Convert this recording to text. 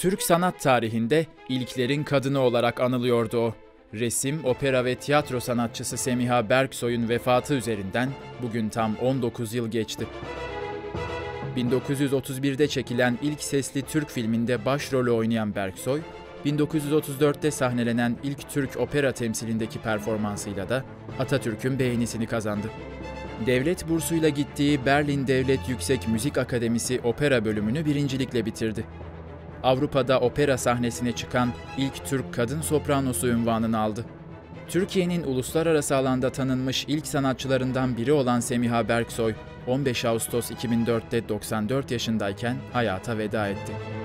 Türk sanat tarihinde ilklerin kadını olarak anılıyordu o. Resim, opera ve tiyatro sanatçısı Semiha Berksoy'un vefatı üzerinden bugün tam 19 yıl geçti. 1931'de çekilen ilk sesli Türk filminde başrolü oynayan Berksoy, 1934'te sahnelenen ilk Türk opera temsilindeki performansıyla da Atatürk'ün beğenisini kazandı. Devlet bursuyla gittiği Berlin Devlet Yüksek Müzik Akademisi opera bölümünü birincilikle bitirdi. Avrupa'da opera sahnesine çıkan ilk Türk kadın sopranosu unvanını aldı. Türkiye'nin uluslararası alanda tanınmış ilk sanatçılarından biri olan Semiha Berksoy, 15 Ağustos 2004'te 94 yaşındayken hayata veda etti.